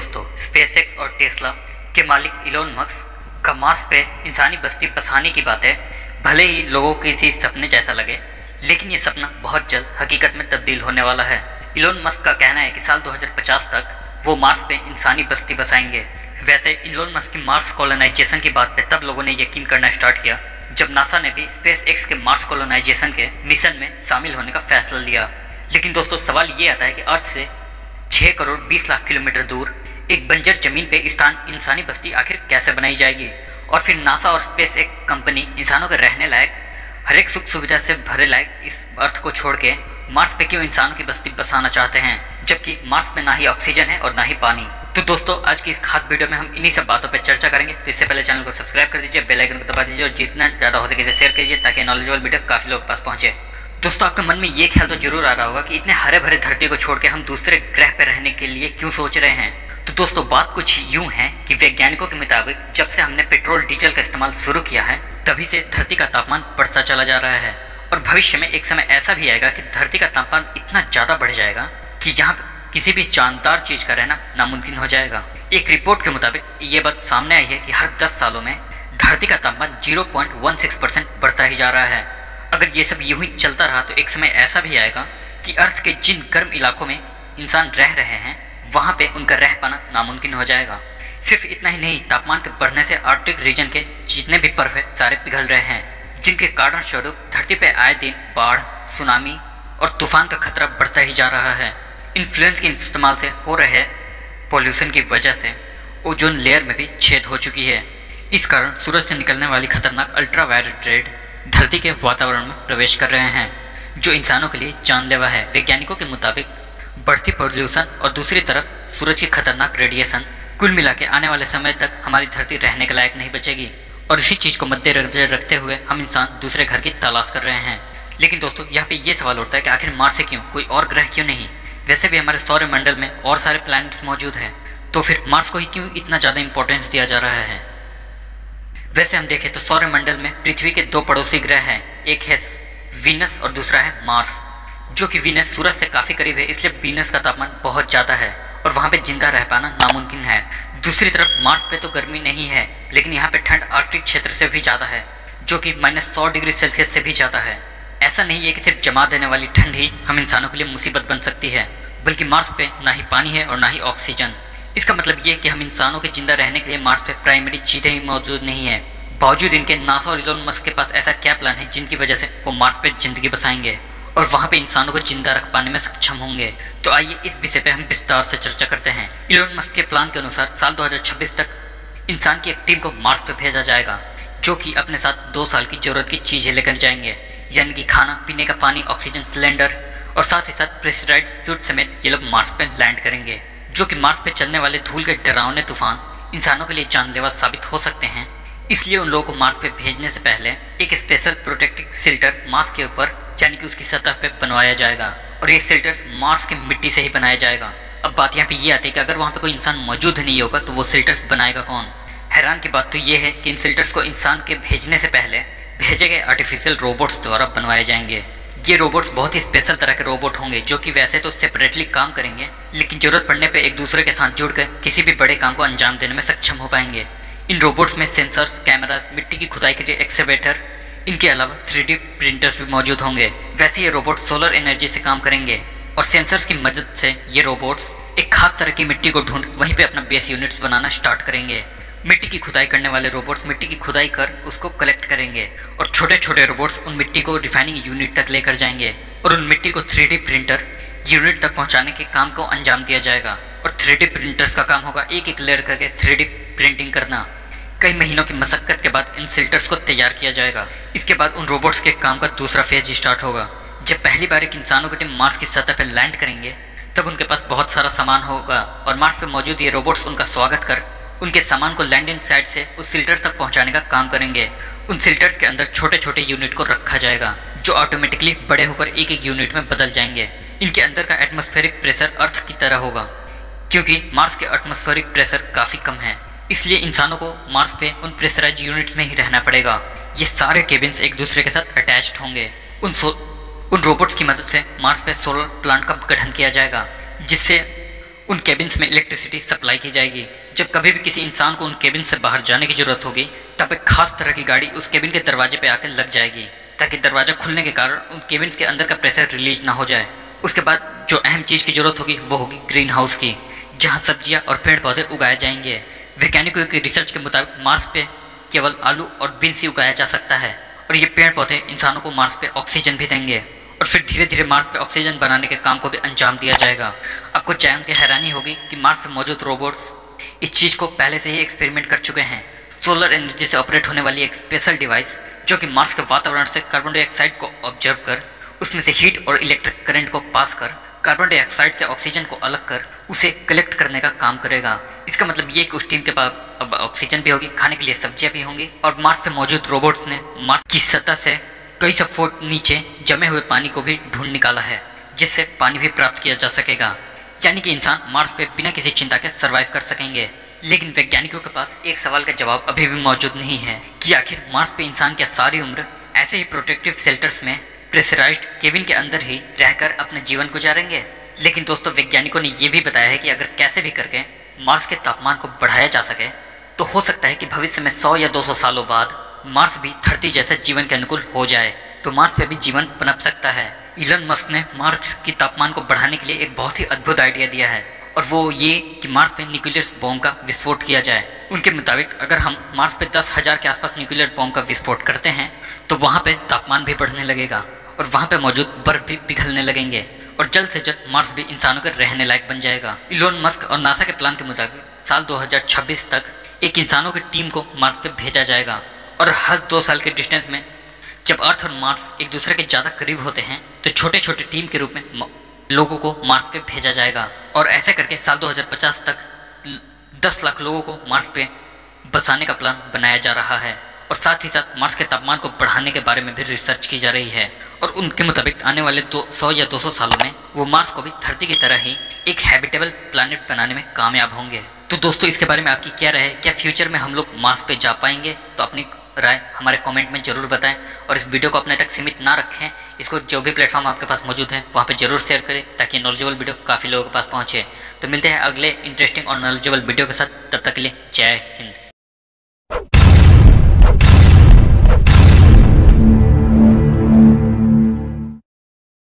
दोस्तों स्पेसएक्स और टेस्ला के मालिक इलोन मस्क का मार्स पे इंसानी बस्ती बसाने की बात है। भले ही लोगों के इसी सपने जैसा लगे, लेकिन ये सपना बहुत जल्द हकीकत में तब्दील होने वाला है। इलोन मस्क का कहना है कि साल 2050 तक वो मार्स पे इंसानी बस्ती बसाएँगे। वैसे इलोन मस्क की मार्स कॉलोनाइजेशन की बात पे तब लोगों ने यकीन करना स्टार्ट किया, जब नासा ने भी स्पेस एक्स के मार्स कॉलोनाइजेशन के मिशन में शामिल होने का फैसला लिया। लेकिन दोस्तों, सवाल ये आता है कि अर्थ से 6 करोड़ 20 लाख किलोमीटर दूर एक बंजर ज़मीन पे स्थान इंसानी बस्ती आखिर कैसे बनाई जाएगी? और फिर नासा और स्पेस एक कंपनी इंसानों के रहने लायक, हर एक सुख सुविधा से भरे लायक इस अर्थ को छोड़ के मार्स पे क्यों इंसानों की बस्ती बसाना चाहते हैं? जबकि मार्स में ना ही ऑक्सीजन है और ना ही पानी। तो दोस्तों, आज की इस खास वीडियो में हम इन्हीं सब बातों पर चर्चा करेंगे। तो इससे पहले चैनल को सब्सक्राइब कर दीजिए, बेल आइकन को दबा दीजिए और जितना ज़्यादा हो सके शेयर कीजिए ताकि नॉलेजेबल वीडियो काफ़ी लोग पास पहुँचे। दोस्तों, आपके मन में ये ख्याल तो ज़रूर आ रहा होगा कि इतने हरे भरे धरती को छोड़ के हम दूसरे ग्रह पर रहने के लिए क्यों सोच रहे हैं? दोस्तों, बात कुछ यूँ है कि वैज्ञानिकों के मुताबिक जब से हमने पेट्रोल, डीजल का इस्तेमाल शुरू किया है, तभी से धरती का तापमान बढ़ता चला जा रहा है। और भविष्य में एक समय ऐसा भी आएगा कि धरती का तापमान इतना ज़्यादा बढ़ जाएगा कि यहाँ किसी भी जानदार चीज़ का रहना नामुमकिन हो जाएगा। एक रिपोर्ट के मुताबिक ये बात सामने आई है कि हर 10 सालों में धरती का तापमान 0.16 परसेंट बढ़ता ही जा रहा है। अगर ये सब यूँ ही चलता रहा तो एक समय ऐसा भी आएगा कि अर्थ के जिन गर्म इलाकों में इंसान रह रहे हैं वहाँ पे उनका रह पाना नामुमकिन हो जाएगा। सिर्फ़ इतना ही नहीं, तापमान के बढ़ने से आर्कटिक रीजन के जितने भी पर्व है, सारे पिघल रहे हैं, जिनके कारण स्वरूप धरती पे आए दिन बाढ़, सुनामी और तूफ़ान का खतरा बढ़ता ही जा रहा है। इन्फ्लुएंस के इस्तेमाल से हो रहे पॉल्यूशन की वजह से ओजोन लेयर में भी छेद हो चुकी है। इस कारण सूरज से निकलने वाली खतरनाक अल्ट्रा वायलेट रेड धरती के वातावरण में प्रवेश कर रहे हैं, जो इंसानों के लिए जानलेवा है। वैज्ञानिकों के मुताबिक बढ़ती पॉल्यूशन और दूसरी तरफ़ सूरज की खतरनाक रेडिएशन कुल मिला के आने वाले समय तक हमारी धरती रहने के लायक नहीं बचेगी। और इसी चीज़ को मद्देनजर रखते हुए हम इंसान दूसरे घर की तलाश कर रहे हैं। लेकिन दोस्तों, यहाँ पे ये सवाल उठता है कि आखिर मार्स से क्यों? कोई और ग्रह क्यों नहीं? वैसे भी हमारे सौर मंडल में और सारे प्लैनेट्स मौजूद हैं। तो फिर मार्स को ही क्यों इतना ज़्यादा इंपॉर्टेंस दिया जा रहा है? वैसे हम देखें तो सौर मंडल में पृथ्वी के दो पड़ोसी ग्रह हैं। एक है वीनस और दूसरा है मार्स। जो कि वीनस सूरज से काफ़ी करीब है, इसलिए वीनस का तापमान बहुत ज़्यादा है और वहाँ पे ज़िंदा रह पाना नामुमकिन है। दूसरी तरफ़ मार्स पे तो गर्मी नहीं है, लेकिन यहाँ पे ठंड आर्कटिक क्षेत्र से भी ज़्यादा है, जो कि माइनस सौ डिग्री सेल्सियस से भी ज़्यादा है। ऐसा नहीं है कि सिर्फ़ जमा देने वाली ठंड ही हम इंसानों के लिए मुसीबत बन सकती है, बल्कि मार्स पे ना ही पानी है और ना ही ऑक्सीजन। इसका मतलब ये कि हम इंसानों के ज़िंदा रहने के लिए मार्स पे प्राइमरी चीज़ें ही मौजूद नहीं है। बावजूद इनके नासा और इलोन मस्क के पास ऐसा क्या प्लान है जिनकी वजह से वो मार्स पे ज़िंदगी बसाएँगे? और वहाँ पे इंसानों को ज़िंदा रख पाने में सक्षम होंगे। तो आइए इस विषय पे हम विस्तार से चर्चा करते हैं। इलोन मस्क के प्लान के अनुसार साल 2026 तक इंसान की एक टीम को मार्स पे भेजा जाएगा, जो कि अपने साथ दो साल की ज़रूरत की चीज़ें लेकर जाएँगे, यानी कि खाना, पीने का पानी ऑक्सीजन सिलेंडर और साथ ही साथ प्रेशराइड सूट समेत ये लोग मार्स पे लैंड करेंगे, जो कि मार्स पे चलने वाले धूल के डरावने तूफ़ान इंसानों के लिए जानलेवा साबित हो सकते हैं। इसलिए उन लोगों को मार्स पे भेजने से पहले एक स्पेशल प्रोटेक्टिव सिल्टर मार्स के ऊपर, यानी कि उसकी सतह पे बनवाया जाएगा। और ये सिल्टर मार्स की मिट्टी से ही बनाया जाएगा। अब बात यहाँ पे ये आती है कि अगर वहाँ पे कोई इंसान मौजूद नहीं होगा तो वो सिल्टर्स बनाएगा कौन? हैरान की बात तो ये है कि इन सिल्टर्स को इंसान के भेजने से पहले भेजे गए आर्टिफिशियल रोबोट्स द्वारा बनवाए जाएँगे। ये रोबोट्स बहुत ही स्पेशल तरह के रोबोट होंगे, जो कि वैसे तो सेपरेटली काम करेंगे, लेकिन ज़रूरत पड़ने पे एक दूसरे के साथ जुड़कर किसी भी बड़े काम को अंजाम देने में सक्षम हो पाएँगे। इन रोबोट्स में सेंसर्स, कैमरास, मिट्टी की खुदाई के लिए एक्सेवेटर इनके अलावा थ्री प्रिंटर्स भी मौजूद होंगे। वैसे ये रोबोट सोलर एनर्जी से काम करेंगे और सेंसर्स की मदद से ये रोबोट्स एक खास तरह की मिट्टी को ढूंढ, वहीं पे अपना बेस यूनिट्स बनाना स्टार्ट करेंगे। मिट्टी की खुदाई करने वाले रोबोट्स मिट्टी की खुदाई कर उसको कलेक्ट करेंगे और छोटे छोटे रोबोट्स उन मिट्टी को रिफाइनिंग यूनिट तक लेकर जाएँगे और उन मिट्टी को थ्री प्रिंटर यूनिट तक पहुँचाने के काम को अंजाम दिया जाएगा। और थ्री प्रिंटर्स का काम होगा एक एक लेयर करके थ्री प्रिंटिंग करना। कई महीनों की मशक्कत के बाद इन सिल्टर्स को तैयार किया जाएगा। इसके बाद उन रोबोट्स के काम का दूसरा फ़ेज़ स्टार्ट होगा। जब पहली बार एक इंसानों की टीम मार्स की सतह पर लैंड करेंगे, तब उनके पास बहुत सारा सामान होगा और मार्स पर मौजूद ये रोबोट्स उनका स्वागत कर उनके सामान को लैंडिंग साइड से उस सिल्टर्स तक पहुँचाने का काम करेंगे। उन सिल्टर्स के अंदर छोटे छोटे यूनिट को रखा जाएगा, जो ऑटोमेटिकली बड़े होकर एक एक यूनिट में बदल जाएँगे। इनके अंदर का एटमोस्फेरिक प्रेशर अर्थ की तरह होगा, क्योंकि मार्स के एटमोस्फेरिक प्रेशर काफ़ी कम है। इसलिए इंसानों को मार्स पे उन प्रेशराइज यूनिट में ही रहना पड़ेगा। ये सारे केबिन्स एक दूसरे के साथ अटैच्ड होंगे। उन सो, उन रोबोट्स की मदद से मार्स पे सोलर प्लांट का गठन किया जाएगा, जिससे उन केबिन्स में इलेक्ट्रिसिटी सप्लाई की जाएगी। जब कभी भी किसी इंसान को उन केबिन से बाहर जाने की ज़रूरत होगी, तब एक खास तरह की गाड़ी उस केबिन के दरवाजे पे आकर लग जाएगी, ताकि दरवाज़ा खुलने के कारण उन केबिन के अंदर का प्रेशर रिलीज़ ना हो जाए। उसके बाद जो अहम चीज़ की ज़रूरत होगी, वो होगी ग्रीन हाउस की, जहाँ सब्ज़ियाँ और पेड़ पौधे उगाए जाएँगे। वैज्ञानिकों की रिसर्च के मुताबिक मार्स पे केवल आलू और बीन्स ही उगाया जा सकता है और ये पेड़ पौधे इंसानों को मार्स पे ऑक्सीजन भी देंगे और फिर धीरे धीरे मार्स पे ऑक्सीजन बनाने के काम को भी अंजाम दिया जाएगा। आपको जान के हैरानी होगी कि मार्स पे मौजूद रोबोट्स इस चीज़ को पहले से ही एक्सपेरिमेंट कर चुके हैं। सोलर एनर्जी से ऑपरेट होने वाली एक स्पेशल डिवाइस जो कि मार्स के वातावरण से कार्बन डाइऑक्साइड को ऑब्ज़र्व कर, उसमें से हीट और इलेक्ट्रिक करंट को पास कर कार्बन डाइऑक्साइड से ऑक्सीजन को अलग कर उसे कलेक्ट करने का काम करेगा। इसका मतलब ये कि उस टीम के पास अब ऑक्सीजन भी होगी, खाने के लिए सब्ज़ियाँ भी होंगी और मार्स पे मौजूद रोबोट्स ने मार्स की सतह से कई सौ फुट नीचे जमे हुए पानी को भी ढूंढ निकाला है, जिससे पानी भी प्राप्त किया जा सकेगा। यानी कि इंसान मार्स पे बिना किसी चिंता के सर्वाइव कर सकेंगे। लेकिन वैज्ञानिकों के पास एक सवाल का जवाब अभी भी मौजूद नहीं है कि आखिर मार्स पे इंसान क्या सारी उम्र ऐसे ही प्रोटेक्टिव शेल्टर्स में प्रेशराइज्ड केबिन के अंदर ही रहकर अपने जीवन गुजारेंगे। लेकिन दोस्तों, वैज्ञानिकों ने यह भी बताया है कि अगर कैसे भी करके मार्स के तापमान को बढ़ाया जा सके तो हो सकता है कि भविष्य में 100 या 200 सालों बाद मार्स भी धरती जैसे जीवन के अनुकूल हो जाए। तो मार्स पे भी जीवन पनप सकता है। इलन मस्क ने मार्स की तापमान को बढ़ाने के लिए एक बहुत ही अद्भुत आइडिया दिया है, और वो ये कि मार्स पे न्यूक्लियर बॉम्ब का विस्फोट किया जाए। उनके मुताबिक, अगर हम मार्स पे दस हज़ार के आसपास न्यूक्लियर बॉम्ब का विस्फोट करते हैं तो वहाँ पे तापमान भी बढ़ने लगेगा। और वहाँ पे मौजूद बर्फ़ भी पिघलने लगेंगे। और जल्द से जल्द मार्स भी इंसानों के रहने लायक बन जाएगा। इलोन मस्क और नासा के प्लान के मुताबिक साल 2026 तक एक इंसानों की टीम को मार्स पे भेजा जाएगा। और हर दो साल के डिस्टेंस में जब अर्थ और मार्स एक दूसरे के ज़्यादा करीब होते हैं तो छोटे छोटे टीम के रूप में लोगों को मार्स पे भेजा जाएगा। और ऐसे करके साल 2050 तक 10 लाख लोगों को मार्स पे बसाने का प्लान बनाया जा रहा है। और साथ ही साथ मार्स के तापमान को बढ़ाने के बारे में भी रिसर्च की जा रही है। और उनके मुताबिक आने वाले दो, सौ या 200 सालों में वो मार्स को भी धरती की तरह ही एक हैबिटेबल प्लानट बनाने में कामयाब होंगे। तो दोस्तों, इसके बारे में आपकी क्या राय है? क्या फ्यूचर में हम लोग मार्स पे जा पाएँगे? तो अपनी राय हमारे कमेंट में ज़रूर बताएँ। और इस वीडियो को अपने तक सीमित ना रखें। इसको जो भी प्लेटफॉर्म आपके पास मौजूद है, वहाँ पे ज़रूर शेयर करें ताकि नॉलेजेबल वीडियो काफ़ी लोगों के पास पहुँचे। तो मिलते हैं अगले इंटरेस्टिंग और नॉलेजेबल वीडियो के साथ। तब तक के लिए जय हिंद।